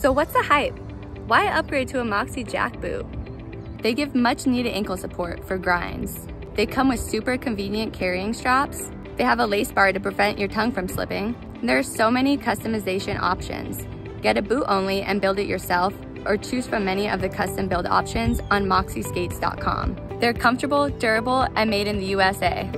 So what's the hype? Why upgrade to a Moxi Jack boot? They give much needed ankle support for grinds. They come with super convenient carrying straps. They have a lace bar to prevent your tongue from slipping. And there are so many customization options. Get a boot only and build it yourself or choose from many of the custom build options on Moxiskates.com. They're comfortable, durable, and made in the USA.